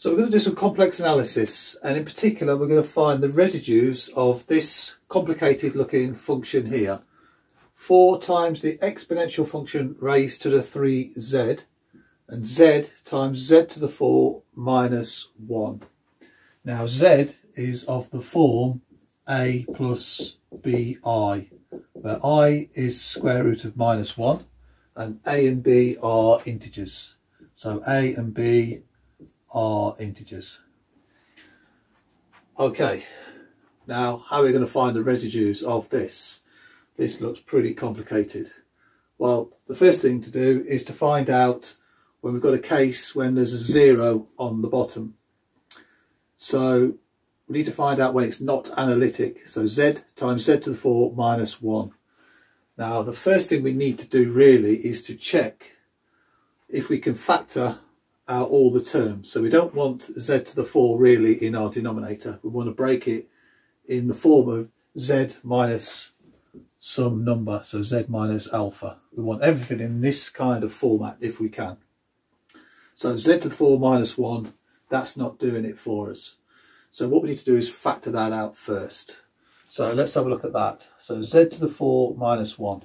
So we're going to do some complex analysis and in particular we're going to find the residues of this complicated looking function here. 4 times the exponential function raised to the 3z and z times z to the 4 minus 1. Now z is of the form a plus bi where i is square root of minus 1 and a and b are integers. So a and b are integers. Okay, now how are we going to find the residues of this? This looks pretty complicated. Well, the first thing to do is to find out when we've got a case when there's a zero on the bottom. So we need to find out when it's not analytic. So z times z to the 4 minus 1. Now the first thing we need to do really is to check if we can factor out all the terms. So we don't want z to the 4 really in our denominator. We want to break it in the form of z minus some number, so z minus alpha. We want everything in this kind of format if we can. So z to the 4 minus 1, that's not doing it for us. So what we need to do is factor that out first. So let's have a look at that. So z to the 4 minus 1.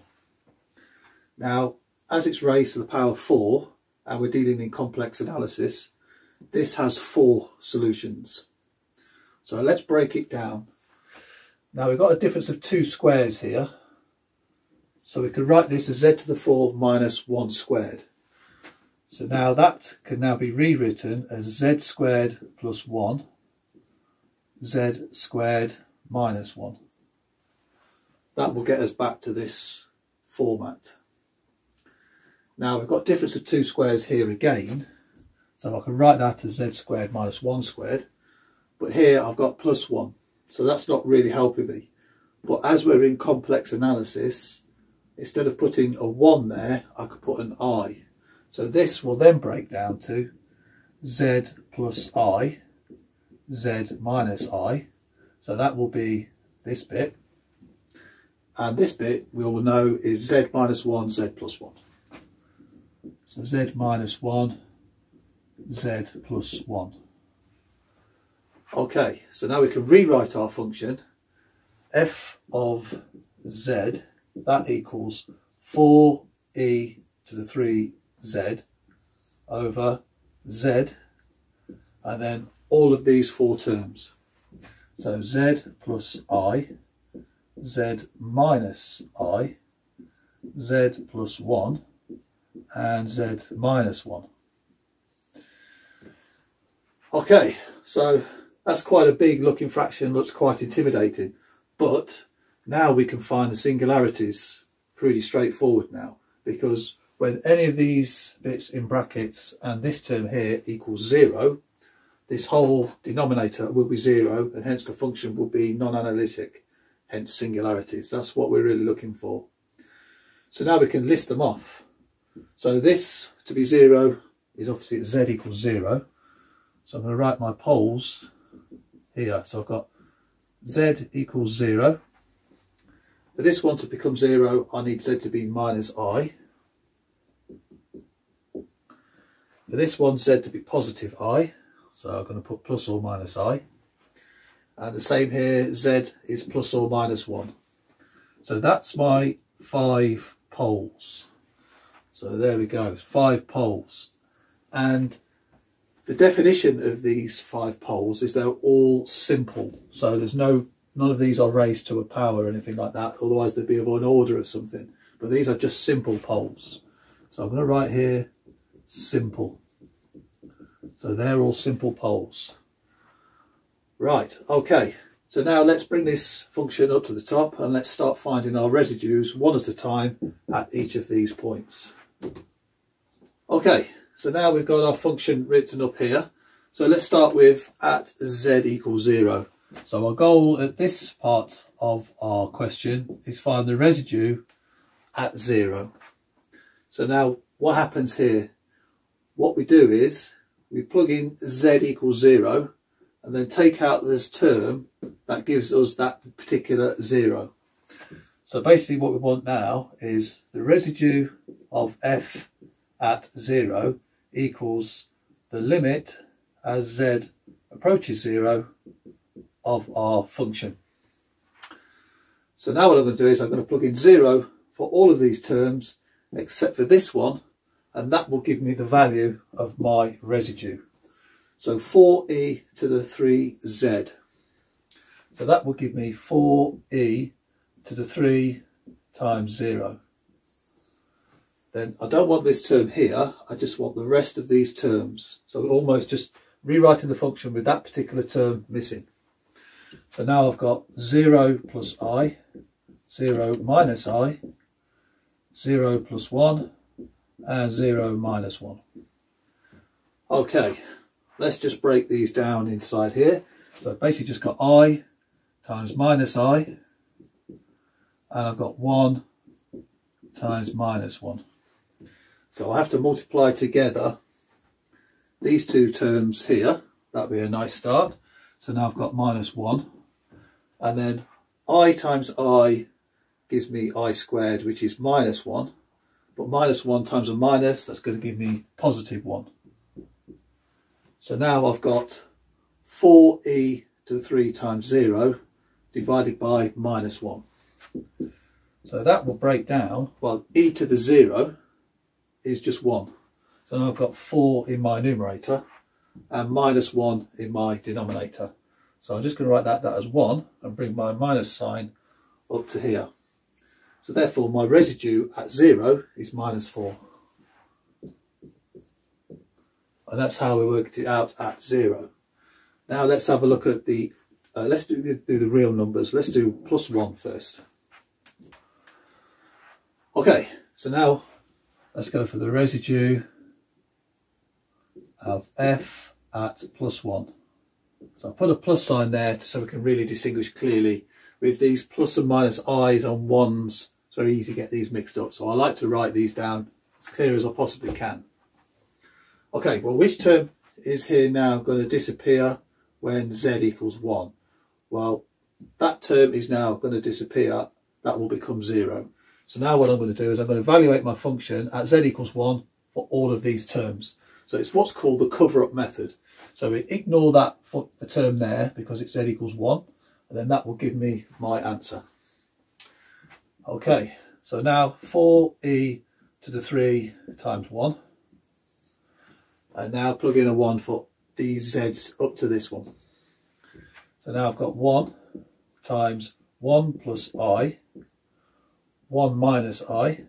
Now, as it's raised to the power 4, and we're dealing in complex analysis, this has four solutions. So let's break it down. Now we've got a difference of two squares here. So we can write this as z to the 4 minus 1 squared. So now that can now be rewritten as z squared plus 1, z squared minus 1. That will get us back to this format. Now we've got difference of two squares here again. So I can write that as z squared minus 1 squared. But here I've got plus 1. So that's not really helping me. But as we're in complex analysis, instead of putting a 1 there, I could put an i. So this will then break down to z plus i, z minus i. So that will be this bit. And this bit we all know is z minus 1, z plus 1. So z minus 1, z plus 1. Okay, so now we can rewrite our function f of z, that equals 4e to the 3z over z, and then all of these four terms. So z plus i, z minus i, z plus 1, and z minus 1. Okay, so that's quite a big looking fraction, looks quite intimidating, but now we can find the singularities pretty straightforward now, because when any of these bits in brackets and this term here equals 0, this whole denominator will be 0, and hence the function will be non-analytic, hence singularities. That's what we're really looking for. So now we can list them off. So this to be 0 is obviously at z equals 0. So I'm going to write my poles here. So I've got z equals 0. For this one to become 0, I need z to be minus i. For this one, z to be positive i. So I'm going to put plus or minus i. And the same here, z is plus or minus 1. So that's my five poles. So there we go, five poles. And the definition of these five poles is they're all simple. So there's no, none of these are raised to a power or anything like that. Otherwise they'd be of an order of something. But these are just simple poles. So I'm going to write here simple. So they're all simple poles. Right, okay. So now let's bring this function up to the top and let's start finding our residues one at a time at each of these points. Okay, so now we've got our function written up here. So let's start with at z equals 0. So our goal at this part of our question is find the residue at 0. So now what happens here? What we do is we plug in z equals 0 and then take out this term that gives us that particular 0. So basically what we want now is the residue of f at 0 equals the limit as z approaches 0 of our function. So now what I'm going to do is I'm going to plug in 0 for all of these terms except for this one and that will give me the value of my residue. So 4e to the 3z. So that will give me 4e to the 3 times 0. Then I don't want this term here, I just want the rest of these terms. So almost just rewriting the function with that particular term missing. So now I've got 0 plus i, 0 minus i, 0 plus 1, and 0 minus 1. Okay, let's just break these down inside here. So I've basically just got i times minus i, and I've got 1 times minus 1. So I have to multiply together these two terms here. That'd be a nice start. So now I've got minus 1. And then i times i gives me i squared, which is minus 1. But minus 1 times a minus, that's going to give me positive 1. So now I've got 4e to the 3 times 0 divided by minus 1. So that will break down, well, e to the 0 is just 1. So now I've got 4 in my numerator and minus 1 in my denominator. So I'm just going to write that, that as 1 and bring my minus sign up to here. So therefore my residue at 0 is minus 4. And that's how we worked it out at 0. Now let's have a look at the, uh, let's do the, do the real numbers. Let's do plus 1 first. Okay, so now let's go for the residue of f at plus 1. So I'll put a plus sign there so we can really distinguish clearly with these plus and minus i's on ones. It's very easy to get these mixed up. So I like to write these down as clear as I possibly can. Okay, well which term is here now going to disappear when z equals 1? Well, that term is now going to disappear. That will become 0. So now what I'm going to do is I'm going to evaluate my function at z equals 1 for all of these terms. So it's what's called the cover-up method. So we ignore that term there because it's z equals 1 and then that will give me my answer. Okay, so now 4e to the 3 times 1 and now plug in a 1 for these z's up to this one. So now I've got 1 times 1 plus i, 1 minus i,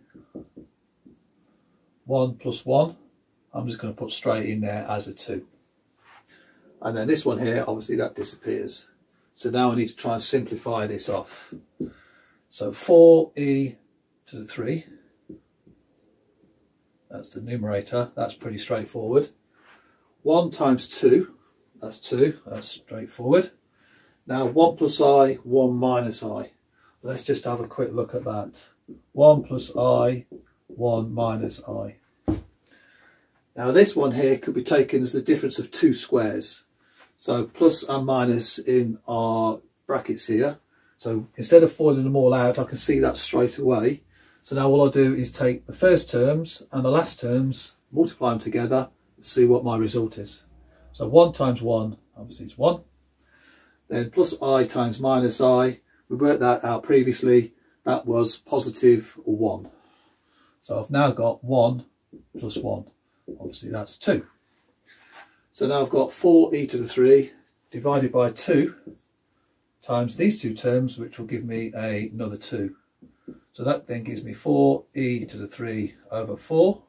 1 plus 1 I'm just going to put straight in there as a 2. And then this one here, obviously that disappears. So now I need to try and simplify this off. So 4e to the 3. That's the numerator. That's pretty straightforward. 1 times 2. That's 2. That's straightforward. Now 1 plus i, 1 minus i. Let's just have a quick look at that. 1 plus i, 1 minus i. Now this one here could be taken as the difference of two squares. So plus and minus in our brackets here. So instead of foiling them all out, I can see that straight away. So now all I'll do is take the first terms and the last terms, multiply them together, and see what my result is. So 1 times 1, obviously it's 1. Then plus i times minus i, we worked that out previously, that was positive 1. So I've now got 1 plus 1 obviously that's 2. So now I've got 4e to the 3 divided by 2 times these two terms, which will give me a, another 2. So that then gives me 4e to the 3 over 4.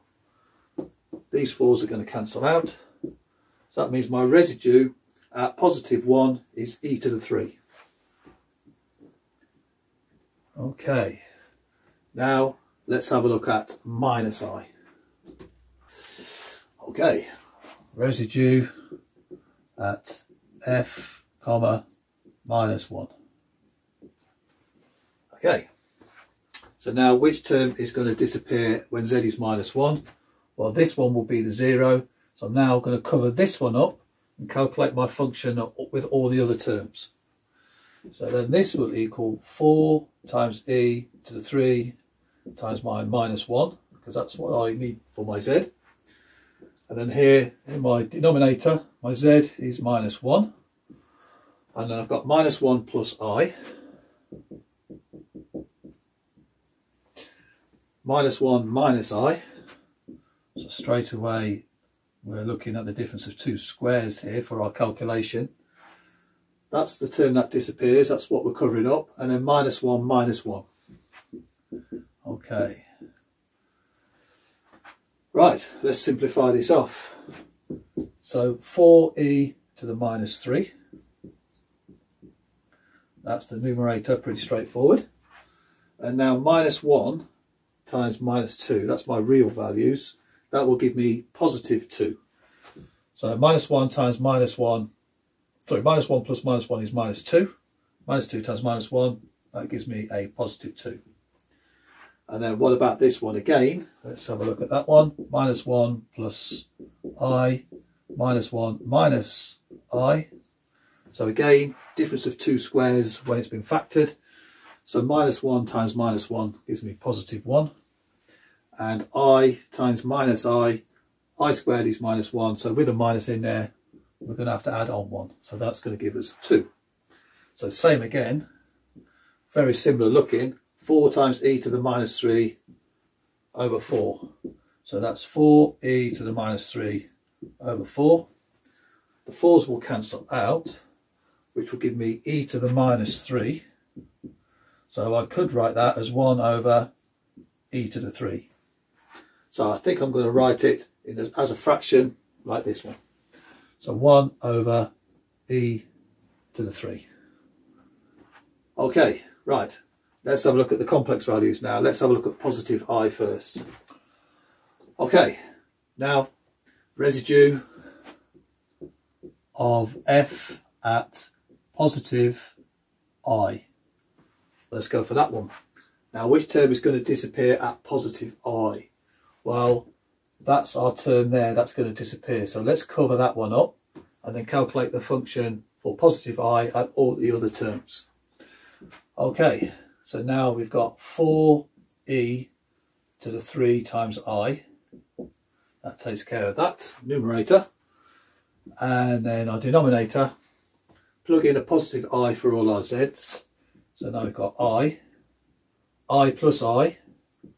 These 4s are going to cancel out. So that means my residue at positive 1 is e to the 3. Okay, now let's have a look at minus i. Okay, residue at f comma minus 1. Okay, so now which term is going to disappear when z is minus 1? Well, this one will be the 0. So I'm now going to cover this one up and calculate my function with all the other terms. So then this will equal 4 times e to the 3 times my minus 1, because that's what I need for my z. And then here in my denominator, my z is minus 1. And then I've got minus 1 plus i. Minus 1 minus i. So straight away we're looking at the difference of two squares here for our calculation. That's the term that disappears, that's what we're covering up. And then minus 1 minus 1. Okay. Right, let's simplify this off. So 4e to the minus 3. That's the numerator, pretty straightforward. And now minus 1 times minus 2, that's my real values. That will give me positive 2. So minus 1 times minus 1, sorry, minus 1 plus minus 1 is minus 2. Minus 2 times minus 1, that gives me a positive 2. And then what about this one again? Let's have a look at that one. Minus 1 plus i, minus 1 minus i. So again, difference of two squares when it's been factored. So minus 1 times minus 1 gives me positive 1. And i times minus i, i squared is minus 1. So with a minus in there, we're going to have to add on 1. So that's going to give us 2. So same again, very similar looking 4 times e to the minus 3 over 4. So that's 4e to the minus 3 over 4. The 4's will cancel out, which will give me e to the minus 3. So I could write that as 1 over e to the 3. So I think I'm going to write it a, as a fraction like this one. So 1 over e to the 3. Okay, right. Let's have a look at the complex values now. Let's have a look at positive i first. Okay, now residue of f at positive i. Let's go for that one. Now which term is going to disappear at positive i? Well, that's our term there, that's going to disappear. So let's cover that one up and then calculate the function for positive i at all the other terms. Okay, so now we've got 4e to the 3 times i. That takes care of that numerator. And then our denominator, plug in a positive i for all our z's. So now we've got i, i plus i.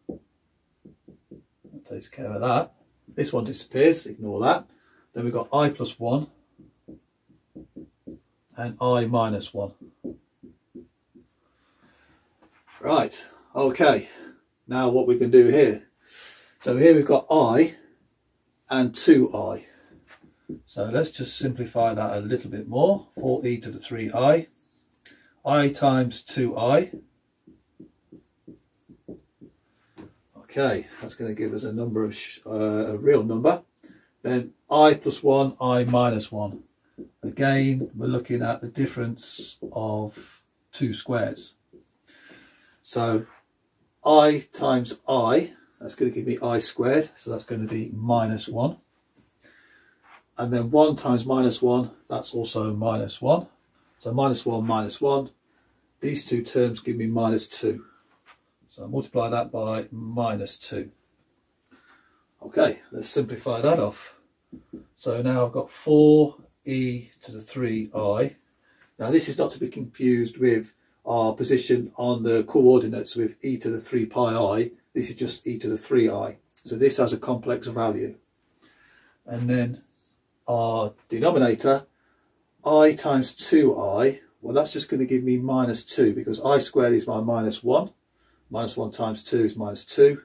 That takes care of that. This one disappears, ignore that. Then we've got i plus 1 and i minus 1. Right, okay. Now what we can do here. So here we've got i and 2i. So let's just simplify that a little bit more. 4e to the 3i. i times 2i. Okay, that's going to give us a number of uh, a real number. Then i plus 1, i minus 1. Again, we're looking at the difference of two squares. So i times i, that's going to give me i squared, so that's going to be minus 1. And then 1 times minus 1, that's also minus 1. So minus 1, minus 1. These two terms give me minus 2. So multiply that by minus 2. Okay, let's simplify that off. So now I've got 4e to the 3i. Now this is not to be confused with our position on the coordinates with e to the 3 pi i. This is just e to the 3i. So this has a complex value. And then our denominator, i times 2i, well that's just going to give me minus 2 because i squared is my minus 1. Minus 1 times 2 is minus 2.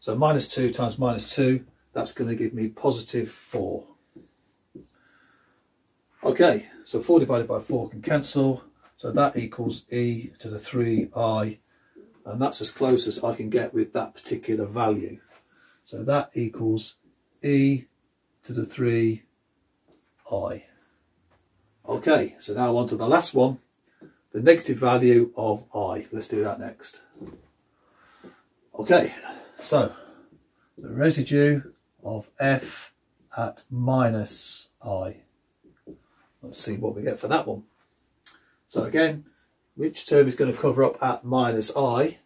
So minus 2 times minus 2, that's going to give me positive 4. Okay, so 4 divided by 4 can cancel. So that equals e to the 3i, and that's as close as I can get with that particular value. So that equals e to the 3i. Okay, so now on to the last one, the negative value of i. Let's do that next. Okay, so the residue of f at minus i. Let's see what we get for that one. So again, which term is going to cover up at minus i?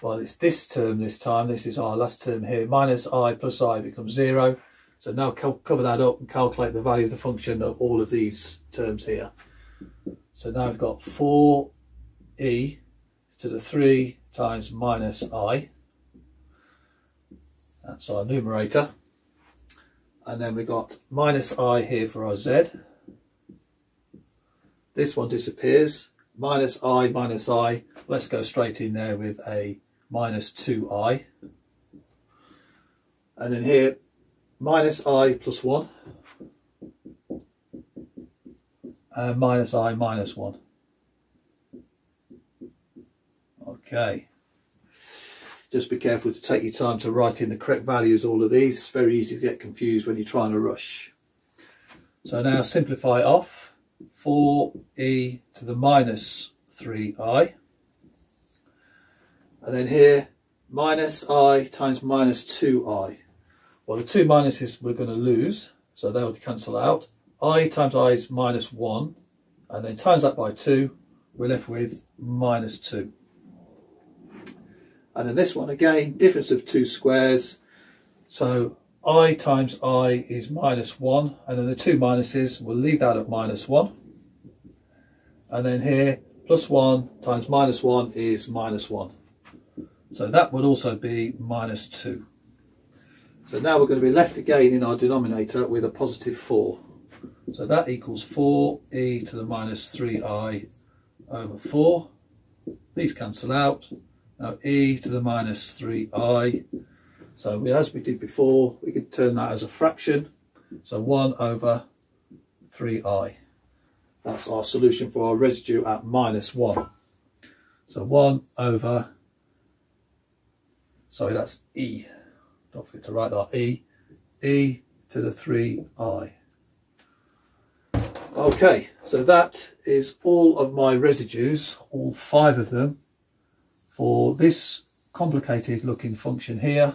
Well, it's this term this time. This is our last term here. Minus i plus i becomes 0. So now cover that up and calculate the value of the function of all of these terms here. So now I've got 4e to the 3 times minus i. That's our numerator. And then we've got minus i here for our z. This one disappears. Minus i minus i. Let's go straight in there with a minus 2i. And then here, minus i plus 1. And minus i minus 1. Okay. Just be careful to take your time to write in the correct values all of these. It's very easy to get confused when you're trying to rush. So now simplify off 4e to the minus 3i. And then here minus i times minus 2i. Well the two minuses we're going to lose so they would cancel out. i times i is minus 1 and then times that by 2 we're left with minus 2. And then this one again, difference of two squares. So i times i is minus 1. And then the two minuses, we'll leave that at minus 1. And then here, plus 1 times minus 1 is minus 1. So that would also be minus 2. So now we're going to be left again in our denominator with a positive 4. So that equals 4e to the minus 3i over 4. These cancel out. Now e to the minus 3i. So we, as we did before, we could turn that as a fraction. So 1 over 3i. That's our solution for our residue at minus 1. So 1 over, sorry, that's e. Don't forget to write that e. e to the 3i. Okay, so that is all of my residues, all five of them, for this complicated looking function here,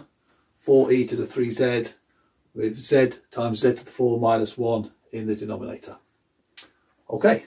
4e to the 3z with z times z to the 4 minus 1 in the denominator. Okay.